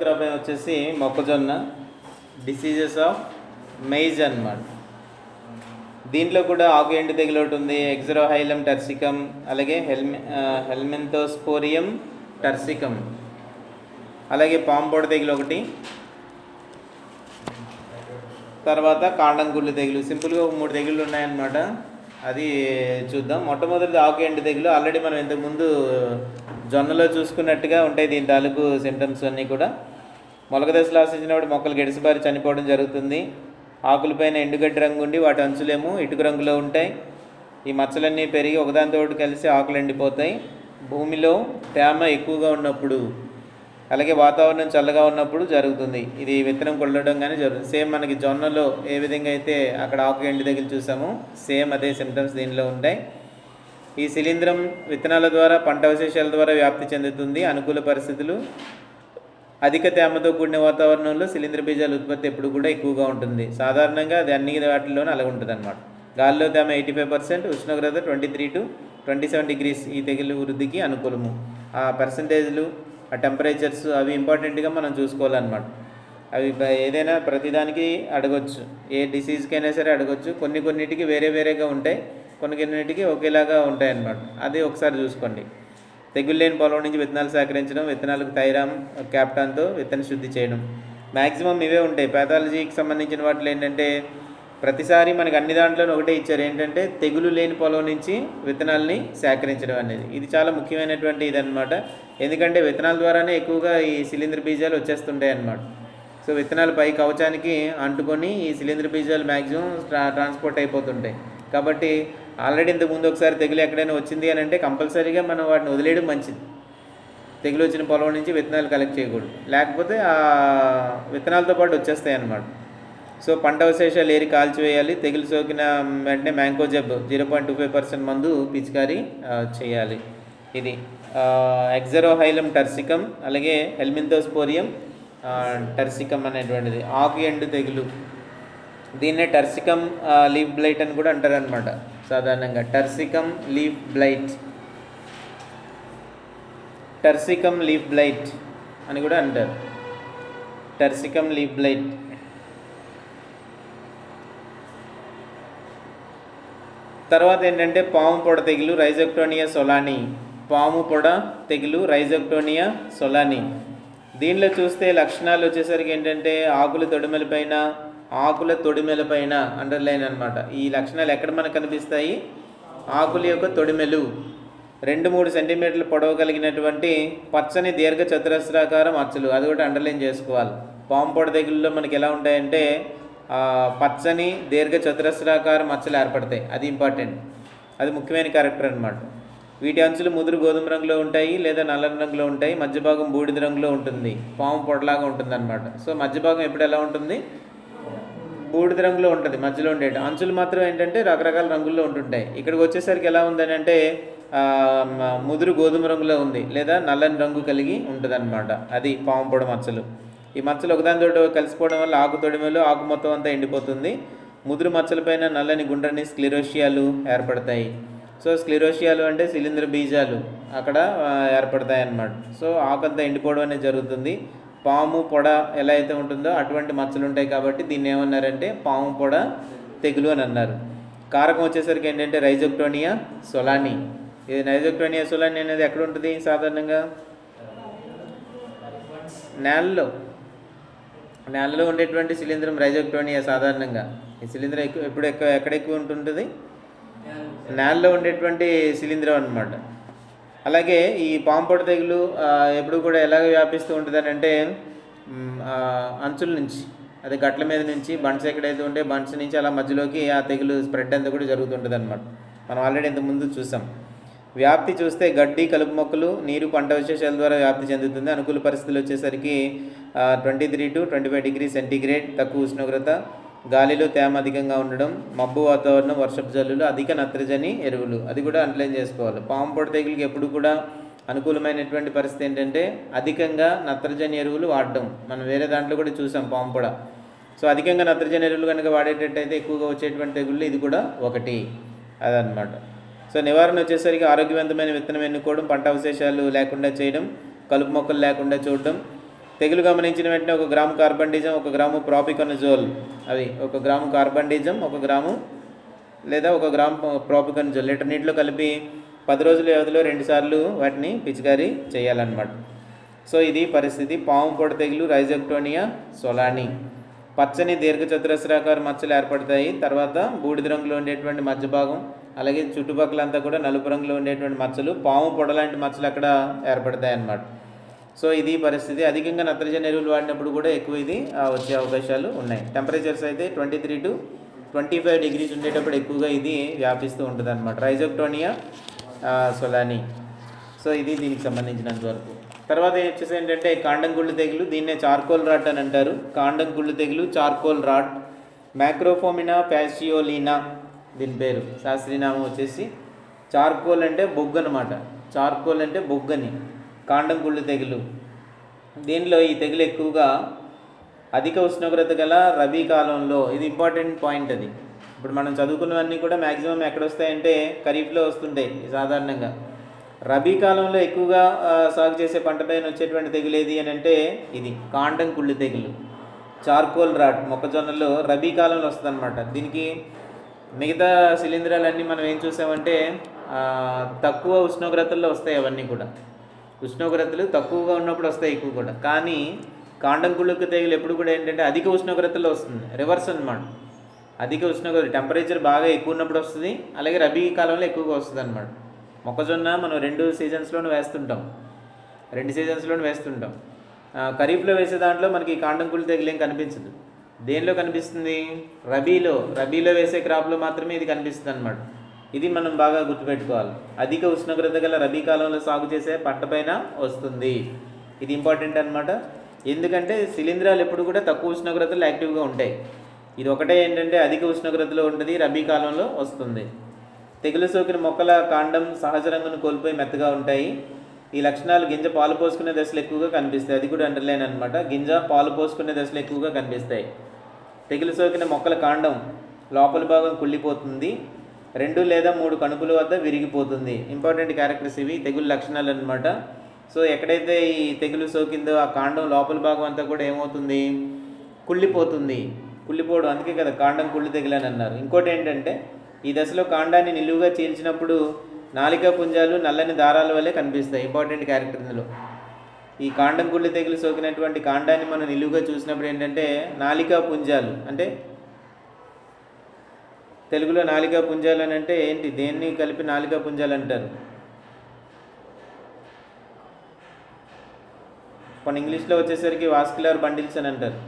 Crop వచ్చేసి మొక్కజొన్న diseases of maize అన్నమాట. దీంట్లో కూడా ఆకు ఎండు తెగులు ఒకటి ఉంది ఎగ్జరోహైలం టర్సికం అలాగే హెల్మె హెల్మెంతోస్పోరియం టర్సికం అలాగే పాంపోడ తెగులు ఒకటి తర్వాత కాండం గుళ్ళు తెగులు సింపుల్గా ఒక మూడు తెగులు ఉన్నాయన్నమాట. అది చూద్దాం. మొట్టమొదటి ఆకు ఎండు తెగులు. ఆల్రెడీ మనం ఇంతకుముందు జొన్నలో చూసుకున్నట్టుగా ఉంటాయి దీని తాలూకు సిమ్టమ్స్ అన్నీ కూడా. మొలక దశలో ఆశించినప్పుడు మొక్కలు గెడిసిబారి చనిపోవడం జరుగుతుంది. ఆకులపైన ఎండుగడ్డి రంగు ఉండి వాటి అంచులేమో ఇటుకు రంగులో ఉంటాయి. ఈ మచ్చలన్నీ పెరిగి ఒకదానితో కలిసి ఆకులు ఎండిపోతాయి. భూమిలో తేమ ఎక్కువగా ఉన్నప్పుడు అలాగే వాతావరణం చల్లగా ఉన్నప్పుడు జరుగుతుంది. ఇది విత్తనం కొల్లడం కానీ జరుగుతుంది. సేమ్ మనకి జొన్నలో ఏ విధంగా అయితే అక్కడ ఆకు ఎండి దగ్గర చూసామో సేమ్ అదే సిమ్టమ్స్ దీనిలో ఉంటాయి. ఈ శిలీంధ్రం విత్తనాల ద్వారా పంట అవశేషాల ద్వారా వ్యాప్తి చెందుతుంది. అనుకూల పరిస్థితులు అధిక తేమతో కూడిన వాతావరణంలో శిలీంద్ర బీజాల ఉత్పత్తి ఎప్పుడు కూడా ఎక్కువగా ఉంటుంది. సాధారణంగా అది అన్ని వాటిల్లోనూ అలాగ ఉంటుంది అనమాట గాలిలో తేమ ఎయిటీ ఫైవ్ పర్సెంట్ ఉష్ణోగ్రత twenty three to twenty seven degrees ఈ తెగులు వృద్ధికి అనుకూలము. ఆ పర్సంటేజ్లు ఆ టెంపరేచర్స్ అవి ఇంపార్టెంట్గా మనం చూసుకోవాలన్నమాట. అవి ఏదైనా ప్రతిదానికి అడగొచ్చు. ఏ డిసీజ్కైనా సరే అడగొచ్చు. కొన్ని కొన్నిటికి వేరే వేరేగా ఉంటాయి. కొన్ని కొన్నిటికి ఒకేలాగా ఉంటాయి అన్నమాట అది ఒకసారి చూసుకోండి. తెగులు లేని పొలం నుంచి విత్తనాలు సేకరించడం విత్తనాలకు థైరామ్ క్యాప్టాన్తో విత్తన శుద్ధి చేయడం. మ్యాక్సిమం ఇవే ఉంటాయి. పాథాలజీకి సంబంధించిన వాటిలో ఏంటంటే ప్రతిసారి మనకి అన్ని దాంట్లోనూ ఒకటే ఇచ్చారు. ఏంటంటే తెగులు లేని పొలం నుంచి విత్తనాలని సేకరించడం అనేది. ఇది చాలా ముఖ్యమైనటువంటి ఇదన్నమాట. ఎందుకంటే విత్తనాల ద్వారానే ఎక్కువగా ఈ శిలీంద్ర బీజాలు వచ్చేస్తుంటాయి అన్నమాట. సో విత్తనాలు పై కవచానికి అంటుకొని ఈ శిలీంద్ర బీజాలు మ్యాక్సిమం ట్రా ట్రాన్స్పోర్ట్ అయిపోతుంటాయి. కాబట్టి ఆల్రెడీ ఇంతకు ముందు ఒకసారి తెగులు ఎక్కడైనా వచ్చింది అని అంటే కంపల్సరీగా మనం వాటిని వదిలేయడం మంచిది. తెగులు వచ్చిన పొలం నుంచి విత్తనాలు కలెక్ట్ చేయకూడదు. లేకపోతే ఆ విత్తనాలతో పాటు వచ్చేస్తాయి అన్నమాట. సో పంట అవశేషాలు ఏరి కాల్చివేయాలి. తెగులు సోకిన వెంటనే మ్యాంగో జబ్ zero point two five percent మందు పిచికారీ చేయాలి. ఇది ఎగ్జరోహైలం టర్సికం అలాగే హెల్మింతోస్పోరియం టర్సికం అనేటువంటిది. ఆకు ఎండు తెగులు. దీన్నే టర్సికం లీవ్ లీఫ్ బ్లైట్ అని కూడా అంటారు అనమాట సాధారణంగా turcicum leaf blight. Turcicum leaf blight అని కూడా అంటారు. Turcicum leaf blight. తర్వాత ఏంటంటే పాము పొడ తెగులు రైజోక్టోనియా సొలాని. పాము పొడ తెగులు రైజోక్టోనియా సొలాని. దీనిలో చూస్తే లక్షణాలు వచ్చేసరికి ఏంటంటే ఆకులు తొడిమెలపైన ఆకుల తొడిమెలపైన అండర్లైన్ అన్నమాట. ఈ లక్షణాలు ఎక్కడ మనకు కనిపిస్తాయి? ఆకుల యొక్క తొడిమెలు. రెండు మూడు సెంటీమీటర్ల పొడవు కలిగినటువంటి పచ్చని దీర్ఘ చతురస్రాకారం మచ్చలు. అది కూడా అండర్లైన్ చేసుకోవాలి. పాము పొడ తెగుల్లో మనకి ఎలా ఉంటాయంటే పచ్చని దీర్ఘ చతురస్రాకార మచ్చలు ఏర్పడతాయి. అది ఇంపార్టెంట్ అది ముఖ్యమైన క్యారెక్టర్ అన్నమాట. వీటి అంచులు ముదురు గోధుమ రంగులో ఉంటాయి లేదా నల్లని రంగులో ఉంటాయి. మధ్య భాగం బూడిద రంగులో ఉంటుంది. పాము పొడలాగా ఉంటుంది అనమాట సో మధ్య భాగం ఎప్పుడు ఎలా ఉంటుంది? బూడిద రంగులో ఉంటుంది మధ్యలో ఉండేటి. అంచులు మాత్రం ఏంటంటే రకరకాల రంగుల్లో ఉంటుంటాయి. ఇక్కడికి వచ్చేసరికి ఎలా ఉందని అంటే ముదురు గోధుమ రంగులో ఉంది లేదా నల్లని రంగు కలిగి ఉంటుంది అది పాంపొడ మచ్చలు. ఈ మచ్చలు ఒకదానితో కలిసిపోవడం వల్ల ఆకు తొడిమలో ఆకు మొత్తం అంతా ఎండిపోతుంది. ముదురు మచ్చలపైన నల్లని గుండ్రని స్క్లిరోషియాలు ఏర్పడతాయి. సో స్క్లిరోషియాలు అంటే శిలీంద్ర బీజాలు అక్కడ ఏర్పడతాయి అన్నమాట సో ఆకంతా ఎండిపోవడం అనేది జరుగుతుంది. పాము పొడ ఎలా అయితే ఉంటుందో అటువంటి మచ్చలు ఉంటాయి కాబట్టి దీన్ని ఏమన్నారంటే పాము పొడ తెగులు అని అన్నారు. కారకం వచ్చేసరికి ఏంటంటే రైజోక్టోనియా సొలాని. ఇది రైజోక్టోనియా సొలాని అనేది ఎక్కడ ఉంటుంది సాధారణంగా? నేలలో. నేలలో ఉండేటువంటి శిలీంధ్రం రైజోక్టోనియా సాధారణంగా. ఈ శిలీంధ్రం ఎక్కువ ఎప్పుడు ఎక్కువ ఎక్కడ ఎక్కువ ఉంటుంటుంది? నేలలో. ఉండేటువంటి శిలీంధ్రం అన్నమాట. అలాగే ఈ పాంపొడ తెగులు ఎప్పుడు కూడా ఎలాగ వ్యాపిస్తూ ఉంటుంది అని అంటే అంచుల నుంచి అది గట్ల మీద నుంచి బండ్స్ ఎక్కడైతే ఉంటే బండ్స్ నుంచి అలా మధ్యలోకి ఆ తెగులు స్ప్రెడ్ అంతా కూడా జరుగుతుంటుంది అనమాట మనం ఆల్రెడీ ఇంతకుముందు చూసాం. వ్యాప్తి చూస్తే గడ్డి కలుపు మొక్కలు నీరు పంట విశేషాల ద్వారా వ్యాప్తి చెందుతుంది. అనుకూల పరిస్థితులు వచ్చేసరికి twenty three to twenty five degree centigrade తక్కువ ఉష్ణోగ్రత గాలిలో తేమ అధికంగా ఉండడం మబ్బు వాతావరణం వర్షపు జల్లులు అధిక నత్రజని ఎరువులు అది కూడా అండర్లైన్ చేసుకోవాలి. పాము పొడ తెగులకి ఎప్పుడు కూడా అనుకూలమైనటువంటి పరిస్థితి ఏంటంటే అధికంగా నత్రజని ఎరువులు వాడడం. మనం వేరే దాంట్లో కూడా చూసాం పాము పొడ. సో అధికంగా నత్రజని ఎరువులు కనుక వాడేటట్టయితే ఎక్కువగా వచ్చేటువంటి తెగుళ్ళు ఇది కూడా ఒకటి. అదనమాట సో నివారణ వచ్చేసరికి ఆరోగ్యవంతమైన విత్తనం ఎన్నుకోవడం పంట అవశేషాలు లేకుండా చేయడం కలుపు మొక్కలు లేకుండా చూడడం తెగులు గమనించిన వెంటనే ఒక గ్రాము కార్బండిజం ఒక గ్రాము ప్రాపికనజోల్. అవి ఒక గ్రాము కార్బండిజం ఒక గ్రాము లేదా ఒక గ్రాము ప్రాపికనజోల్. లీటర్ నీటిలో కలిపి పది రోజుల వ్యవధిలో రెండుసార్లు వాటిని పిచికారీ చేయాలన్నమాట. సో ఇది పరిస్థితి. పాము పొడ తెగులు రైజెక్టోనియా సొలాని. పచ్చని దీర్ఘచతురస్రాకార మచ్చలు ఏర్పడతాయి. తర్వాత బూడిద రంగులో ఉండేటువంటి మధ్య భాగం అలాగే చుట్టుపక్కలంతా కూడా నలుపు రంగులో ఉండేటువంటి మచ్చలు పాము పొడ లాంటి మచ్చలు అక్కడ ఏర్పడతాయి అన్నమాట సో ఇది పరిస్థితి. అధికంగా నత్రజని ఎరువులు వాడినప్పుడు కూడా ఎక్కువ ఇది వచ్చే అవకాశాలు ఉన్నాయి. టెంపరేచర్స్ అయితే twenty three to twenty five degrees ఉండేటప్పుడు ఎక్కువగా ఇది వ్యాపిస్తూ ఉంటుంది అనమాట రైజోక్టోనియా సొలాని సో ఇది దీనికి సంబంధించినంత వరకు. తర్వాత వచ్చేసి ఏంటంటే కాండం గుళ్ళు తెగులు దీన్నే చార్కోల్ రాట్ అని అంటారు. కాండం గుళ్ళు తెగులు చార్కోల్ రాట్ మ్యాక్రోఫోమినా ప్యాసియోలీనా దీని పేరు. శాస్త్రీనామం వచ్చేసి చార్కోల్ అంటే బొగ్గు అనమాట చార్కోల్ అంటే బొగ్గని. కాండం గుళ్ళు తెగులు. దీనిలో ఈ తెగులు ఎక్కువగా అధిక ఉష్ణోగ్రత గల రబీ కాలంలో ఇది ఇంపార్టెంట్ పాయింట్ అది. ఇప్పుడు మనం చదువుకున్నవన్నీ కూడా మ్యాక్సిమం ఎక్కడ వస్తాయంటే ఖరీఫ్లో వస్తుంటాయి సాధారణంగా. రబీ కాలంలో ఎక్కువగా సాగు చేసే పంటపైన వచ్చేటువంటి తెగులు ఏది అని అంటే ఇది కాండం కుళ్ళు తెగులు. చార్కోల్ రాట్ మొక్కజొన్నలో రబీ కాలంలో వస్తుందన్నమాట. దీనికి మిగతా శిలీంధ్రాలన్నీ మనం ఏం చూసామంటే తక్కువ ఉష్ణోగ్రతల్లో వస్తాయి అవన్నీ కూడా. ఉష్ణోగ్రతలు తక్కువగా ఉన్నప్పుడు వస్తాయి ఎక్కువ కూడా. కానీ కాండం కుళ్ళుకు తెగులు ఎప్పుడు కూడా ఏంటంటే అధిక ఉష్ణోగ్రతలు వస్తుంది. రివర్స్ అన్నమాట. అధిక ఉష్ణోగ్రత టెంపరేచర్ బాగా ఎక్కువ ఉన్నప్పుడు వస్తుంది. అలాగే రబీ కాలంలో ఎక్కువగా వస్తుంది అనమాట మొక్కజొన్న మనం రెండు సీజన్స్లోనూ వేస్తుంటాం. రెండు సీజన్స్లోనూ వేస్తుంటాం. ఖరీఫ్లో వేసే దాంట్లో మనకి కాండం కుళ్ళు తెగలేం కనిపించదు. దేనిలో కనిపిస్తుంది? రబీలో. రబీలో వేసే క్రాప్లో మాత్రమే ఇది కనిపిస్తుంది అనమాట ఇది మనం బాగా గుర్తుపెట్టుకోవాలి. అధిక ఉష్ణోగ్రత గల రబీ కాలంలో సాగు చేసే పంటపైన వస్తుంది. ఇది ఇంపార్టెంట్ అనమాట ఎందుకంటే శిలీంధ్రాలు ఎప్పుడు కూడా తక్కువ ఉష్ణోగ్రతలు యాక్టివ్గా ఉంటాయి. ఇది ఒకటే ఏంటంటే అధిక ఉష్ణోగ్రతలో ఉంటుంది రబీ కాలంలో వస్తుంది. తెగులు సోకిన మొక్కల కాండం సహజ రంగును కోల్పోయి మెత్తగా ఉంటాయి. ఈ లక్షణాలు గింజ పాలు పోసుకునే దశలు ఎక్కువగా కనిపిస్తాయి. అది కూడా అండర్లైన్ అనమాట గింజ పాలు పోసుకునే దశలు ఎక్కువగా కనిపిస్తాయి. తెగులు సోకిన మొక్కల కాండం లోపల భాగం కుళ్ళిపోతుంది. రెండు లేదా మూడు కణుపుల వద్ద విరిగిపోతుంది. ఇంపార్టెంట్ క్యారెక్టర్స్ ఇవి. తెగులు లక్షణాలు అనమాట సో ఎక్కడైతే ఈ తెగులు సోకిందో ఆ కాండం లోపల భాగం అంతా కూడా ఏమవుతుంది? కుళ్ళిపోతుంది. కుళ్ళిపోవడం అందుకే కదా కాండం కుళ్ళి తెగులని అన్నారు. ఇంకోటి ఏంటంటే ఈ దశలో కాండాన్ని నిలువుగా చీల్చినప్పుడు నాలికా పుంజాలు నల్లని దారాల వల్లే కనిపిస్తాయి. ఇంపార్టెంట్ క్యారెక్టర్ ఇందులో. ఈ కాండం కుళ్ళు తెగులు సోకినటువంటి కాండాన్ని మనం నిలువుగా చూసినప్పుడు ఏంటంటే నాలికా పుంజాలు అంటే తెలుగులో నాలికా పుంజాలు అని అంటే ఏంటి? దేన్ని కలిపి నాలికా పుంజాలు అంటారు? కొన్ని ఇంగ్లీష్లో వచ్చేసరికి వాస్కులర్ బండిల్స్ అని అంటారు.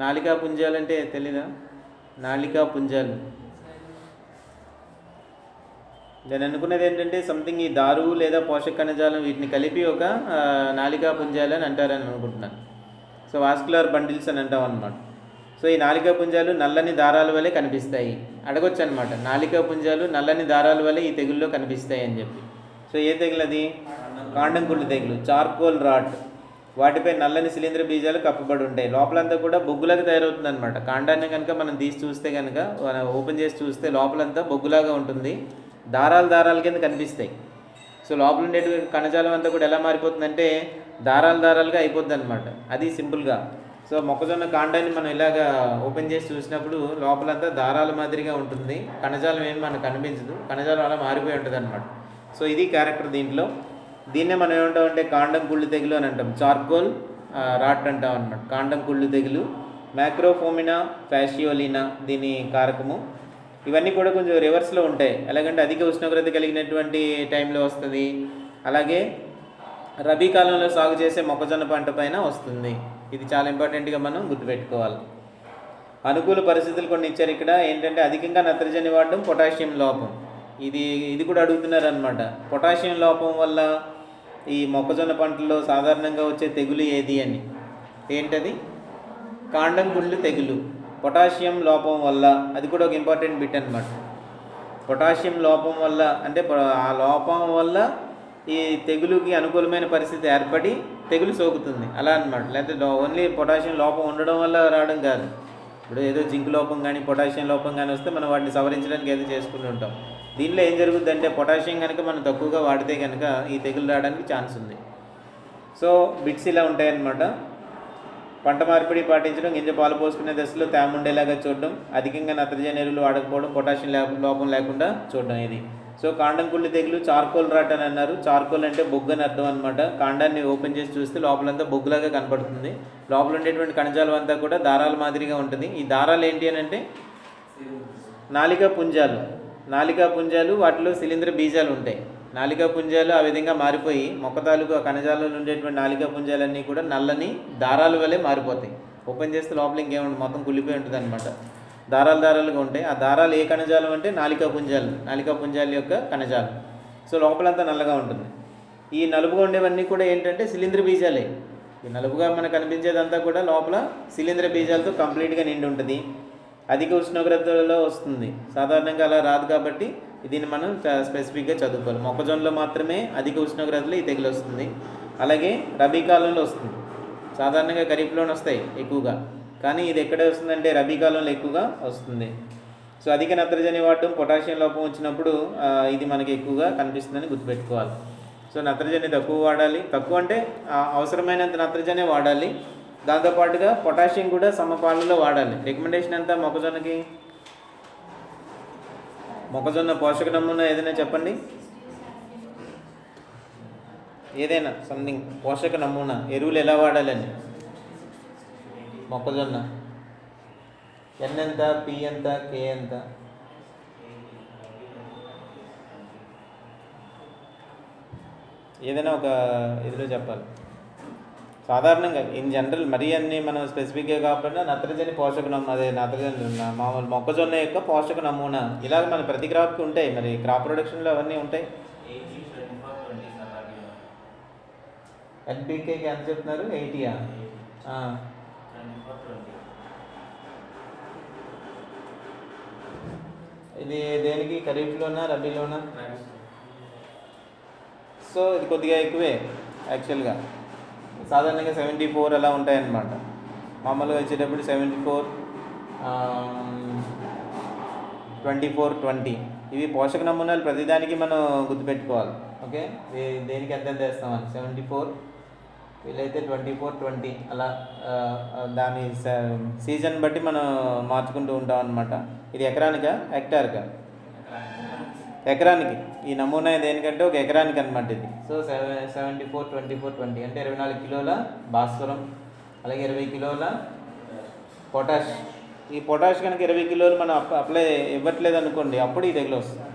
నాలికా పుంజాలు అంటే తెలీదా? నాలికా పుంజాలు. నేను అనుకున్నది ఏంటంటే సంథింగ్ ఈ దారు లేదా పోషక కణజాలం వీటిని కలిపి ఒక నాలికా పుంజాలు అని అంటారని అనుకుంటున్నాను. సో వాస్కులర్ బండిల్స్ అని అంటాం అనమాట సో ఈ నాలికా పుంజాలు నల్లని దారాల వల్లే కనిపిస్తాయి. అడగొచ్చు అనమాట నాలికా పుంజాలు నల్లని దారాల వల్లే ఈ తెగుల్లో కనిపిస్తాయి అని చెప్పి. సో ఏ తెగులు అది కాండం కుళ్ళు తెగులు చార్కోల్ రాట్. వాటిపై నల్లని శిలీంద్ర బీజాలు కప్పబడి ఉంటాయి. లోపలంతా కూడా బొగ్గులాగా తయారవుతుంది అనమాట కాండాన్ని కనుక మనం తీసి చూస్తే కనుక ఓపెన్ చేసి చూస్తే లోపలంతా బొగ్గులాగా ఉంటుంది. దారాలు దారాల కింద కనిపిస్తాయి. సో లోపల ఉండే కణజాలం అంతా కూడా ఎలా మారిపోతుందంటే దారాలు దారాలుగా అయిపోద్ది అనమాట అది సింపుల్గా. సో మొక్కజొన్న కాండాన్ని మనం ఇలాగా ఓపెన్ చేసి చూసినప్పుడు లోపలంతా దారాల మాదిరిగా ఉంటుంది. కణజాలం ఏమి మనకు కనిపించదు. కణజాలం అలా మారిపోయి ఉంటుంది అనమాట సో ఇది క్యారెక్టర్ దీంట్లో. దీన్నే మనం ఏమంటామంటే కాండం కుళ్ళు తెగులు అని అంటాం. చార్కోల్ రాట్ అంటాం అనమాట కాండం కుళ్ళు తెగులు మ్యాక్రోఫోమినా ఫ్యాషియోలినా దీని కారకము. ఇవన్నీ కూడా కొంచెం రివర్స్లో ఉంటాయి. ఎలాగంటే అధిక ఉష్ణోగ్రత కలిగినటువంటి టైంలో వస్తుంది. అలాగే రబీ కాలంలో సాగు చేసే మొక్కజొన్న పంట పైన వస్తుంది. ఇది చాలా ఇంపార్టెంట్గా మనం గుర్తుపెట్టుకోవాలి. అనుకూల పరిస్థితులు కొన్ని ఇచ్చారు ఇక్కడ. ఏంటంటే అధికంగా నత్రజని వాడడం పొటాషియం లోపం. ఇది ఇది కూడా అడుగుతున్నారు అనమాట పొటాషియం లోపం వల్ల ఈ మొక్కజొన్న పంటలో సాధారణంగా వచ్చే తెగులు ఏది అని. ఏంటది? కాండం గుళ్ళు తెగులు. పొటాషియం లోపం వల్ల అది కూడా ఒక ఇంపార్టెంట్ బిట్ అనమాట పొటాషియం లోపం వల్ల అంటే ఆ లోపం వల్ల ఈ తెగులుకి అనుకూలమైన పరిస్థితి ఏర్పడి తెగులు సోకుతుంది. అలా అనమాట లేకపోతే ఓన్లీ పొటాషియం లోపం ఉండడం వల్ల రావడం కాదు. ఇప్పుడు ఏదో జింక్ లోపం కానీ పొటాషియం లోపం కానీ వస్తే మనం వాటిని సవరించడానికి ఏదో చేసుకుంటూ ఉంటాం. దీనిలో ఏం జరుగుతుందంటే పొటాషియం కనుక మనం తక్కువగా వాడితే కనుక ఈ తెగులు రావడానికి ఛాన్స్ ఉంది. సో బిట్స్ ఇలా ఉంటాయన్నమాట. పంట మార్పిడి పాటించడం గింజ పాలు పోసుకునే దశలో తేమ ఉండేలాగా చూడడం అధికంగా నత్రజని ఎరువులు వాడకపోవడం పొటాషియం లోపం లేకుండా చూడడం ఇది. సో కాండం కుళ్ళు తెగులు చార్కోల్ రాట్ అని అన్నారు. చార్కోల్ అంటే బొగ్గు అని అర్థం అనమాట కాండాన్ని ఓపెన్ చేసి చూస్తే లోపలంతా బొగ్గులాగా కనపడుతుంది. లోపల ఉండేటువంటి కణజాలం అంతా కూడా దారాల మాదిరిగా ఉంటుంది. ఈ దారాలు ఏంటి అని అంటే నాలికా పుంజాలు. నాలికా పుంజాలు వాటిలో శిలీంద్ర బీజాలు ఉంటాయి. నాలికా పుంజాలు ఆ విధంగా మారిపోయి మొక్క తాలూకు ఆ కణజాలంలో ఉండేటువంటి నాలికా పుంజాలన్నీ కూడా నల్లని దారాల వలె మారిపోతాయి. ఓపెన్ చేస్తే లోపల ఇంకేముంది మొత్తం కుళ్ళిపోయి ఉంటుంది అనమాట దారాలు దారాలుగా ఉంటాయి. ఆ దారాలు ఏ కణజాలం అంటే నాలికా పుంజాలు నాలికా పుంజాల యొక్క కణజాలం సో లోపలంతా నల్లగా ఉంటుంది. ఈ నలుపుగా ఉండేవన్నీ కూడా ఏంటంటే శిలీంద్ర బీజాలే. ఈ నలుపుగా మనకు కనిపించేదంతా కూడా లోపల శిలీంద్ర బీజాలతో కంప్లీట్గా నిండి ఉంటుంది. అధిక ఉష్ణోగ్రతలలో వస్తుంది. సాధారణంగా అలా రాదు కాబట్టి దీన్ని మనం చ- స్పెసిఫిక్గా చదువుకోవాలి. మొక్కజొన్నలో మాత్రమే అధిక ఉష్ణోగ్రతలో ఈ తెగులు వస్తుంది. అలాగే రబీ కాలంలో వస్తుంది. సాధారణంగా ఖరీఫ్లోనే వస్తాయి ఎక్కువగా. కానీ ఇది ఎక్కడ వస్తుందంటే రబీ కాలంలో ఎక్కువగా వస్తుంది. సో అధిక నత్రజని వాడటం పొటాషియం లోపం వచ్చినప్పుడు ఇది మనకి ఎక్కువగా కనిపిస్తుందని గుర్తుపెట్టుకోవాలి. సో నత్రజని తక్కువ వాడాలి. తక్కువ అంటే అవసరమైనంత నత్రజనే వాడాలి. దాంతోపాటుగా పొటాషియం కూడా సమపాలలో వాడాలి. రికమెండేషన్ ఎంత మొక్కజొన్నకి? మొక్కజొన్న పోషక నమూనా ఏదైనా చెప్పండి? ఏదైనా సంథింగ్ పోషక నమూనా ఎరువులు ఎలా వాడాలని? మొక్కజొన్న. ఎన్ ఎంత పి ఎంత కే ఎంత? ఏదైనా ఒక ఇదిలో చెప్పాలి. సాధారణంగా ఇన్ జనరల్ మరీ అన్ని మనం స్పెసిఫిక్గా కాకుండా నత్రజని పోషక నమూనా అదే నత్రజని మామూలు మొక్కజొన్న యొక్క పోషక నమూనా ఇలాగ మన ప్రతి క్రాప్కి ఉంటాయి. మరి క్రాప్ ప్రొడక్షన్లో అవన్నీ ఉంటాయి. ఎన్పీకేకి ఎంత చెప్తున్నారు? ఎయిటీయా ఇది దేనికి? ఖరీఫ్లోనా రబీలోనా? సో ఇది కొద్దిగా ఎక్కువే యాక్చువల్గా. సాధారణంగా సెవెంటీ ఫోర్ అలా ఉంటాయన్నమాట. మామూలుగా వచ్చేటప్పుడు seventy four twenty four twenty. ఇవి పోషక నమూనాలు ప్రతిదానికి మనం గుర్తుపెట్టుకోవాలి. ఓకే? దేనికి ఎంత ఎంత వేస్తామని సెవెంటీ ఫోర్ వీలైతే ట్వంటీ ఫోర్ ట్వంటీ అలా దాని సీజన్ బట్టి మనం మార్చుకుంటూ ఉంటాం అనమాట ఇది ఎకరానికా? హెక్టార్కా? ఎకరానికి. ఈ నమూనా దేనికంటే ఒక ఎకరానికి అనమాట ఇది. So seven seventy four twenty four twenty అంటే ఇరవై నాలుగు కిలోల భాస్వరం అలాగే ఇరవై కిలోల పొటాష్. ఈ పొటాష్ కనుక ఇరవై కిలోలు మనం అప్ అప్లై ఇవ్వట్లేదు అనుకోండి అప్పుడు ఈ తెగులు వస్తుంది.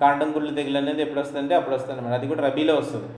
కాండం గుళ్ళు తెగులు అనేది ఎప్పుడు వస్తుందంటే అప్పుడు వస్తుంది అనమాట అది కూడా రబీలో వస్తుంది.